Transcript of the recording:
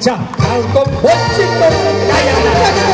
자, 다음 건 멋진 노래입니다.